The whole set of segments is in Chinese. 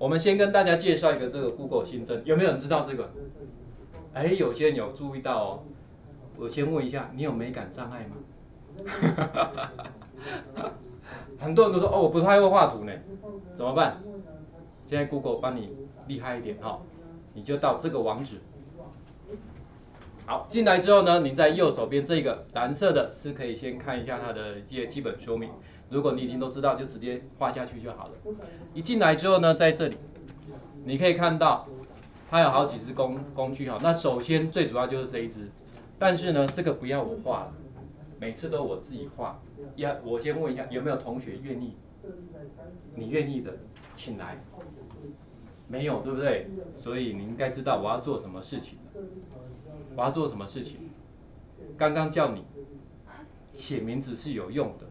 我们先跟大家介绍一个这个 Google 新增，有没有人知道这个？哎，有些人有注意到哦。我先问一下，你有美感障碍吗？很多人都说哦，我不太会画图呢，怎么办？现在 Google 帮你厉害一点哈，你就到这个网址。好，进来之后呢，您在右手边这个蓝色的是可以先看一下它的一些基本说明。如果你已经都知道，就直接画下去就好了。一进来之后呢，在这里你可以看到它有好几只工工具哈。那首先最主要就是这一只，但是呢，这个不要我画了，每次都我自己画。要我先问一下，有没有同学愿意？你愿意的，请来。没有，对不对？所以你应该知道我要做什么事情。我要做什么事情？刚刚叫你写名字是有用的，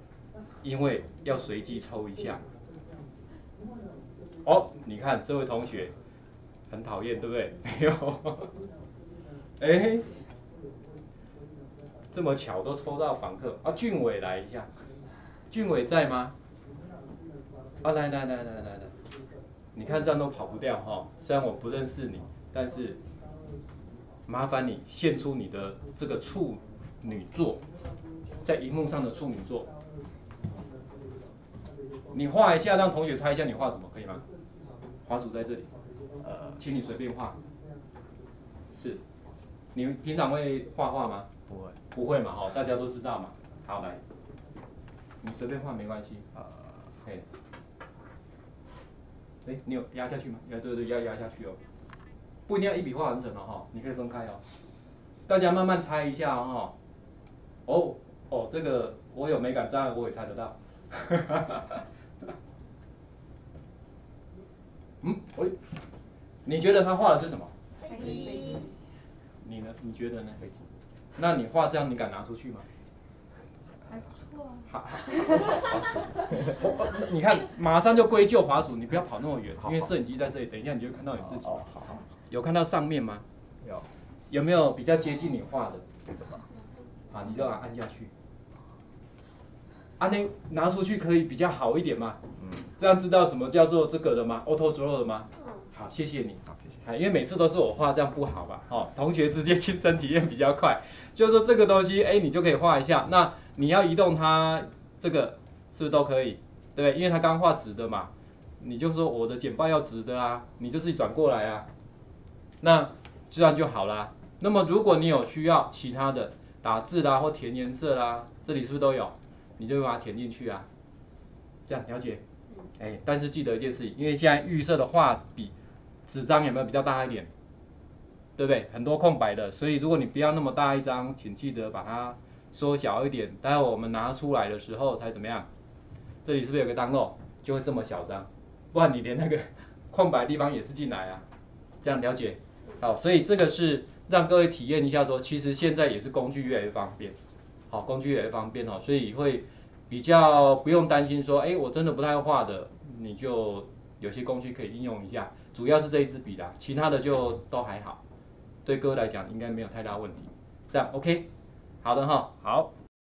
因为要随机抽一下。哦，你看这位同学很讨厌，对不对？没有。哎，这么巧都抽到访客啊！俊伟来一下，俊伟在吗？啊，来来来来来来，你看这样都跑不掉哈。虽然我不认识你，但是。麻烦你献出你的这个处女座，在荧幕上的处女座，你画一下，让同学猜一下你画什么，可以吗？滑鼠在这里，呃，请你随便画。是，你平常会画画吗？不会，不会嘛？哈，大家都知道嘛。好，来，你随便画没关系。呃，嘿，哎，你有压下去吗？压对对，要压下去哦。不一定要一笔画完成了哈，你可以分开哦。大家慢慢猜一下哈。哦哦，这个我有美感障碍，我也猜得到。嗯，喂，你觉得他画的是什么？飞机。你呢？你觉得呢？飞机。那你画这样，你敢拿出去吗？还不错。好。你看，马上就归咎滑鼠，你不要跑那么远，因为摄影机在这里，等一下你就看到你自己。好好。有看到上面吗？有。有没有比较接近你画的这个吧？好，你就把它按下去。按那拿出去可以比较好一点吗？嗯。这样知道什么叫做这个的吗？Auto Draw 的吗？嗯。好，谢谢你。好，谢谢。因为每次都是我画，这样不好吧？哦，同学直接亲身体验比较快。就是说这个东西，哎，你就可以画一下。那你要移动它，这个是不是都可以？对不对？因为它刚画直的嘛，你就说我的简报要直的啊，你就自己转过来啊。那这样就好啦。那么如果你有需要其他的打字啦或填颜色啦，这里是不是都有？你就把它填进去啊。这样了解？哎，但是记得一件事情，因为现在预设的画笔纸张有没有比较大一点？对不对？很多空白的，所以如果你不要那么大一张，请记得把它缩小一点。待会我们拿出来的时候才怎么样？这里是不是有个单漏？就会这么小张，不然你连那个空白地方也是进来啊。这样了解？好，所以这个是让各位体验一下，说其实现在也是工具越来越方便，好，工具越来越方便哈，所以会比较不用担心说，哎，我真的不太画的，你就有些工具可以应用一下，主要是这一支笔啦，其他的就都还好，对哥来讲应该没有太大问题，这样 OK，好的哈，好。